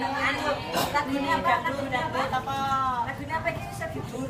anu lagunya apa lagunya apa lagunya apa iki iso dibur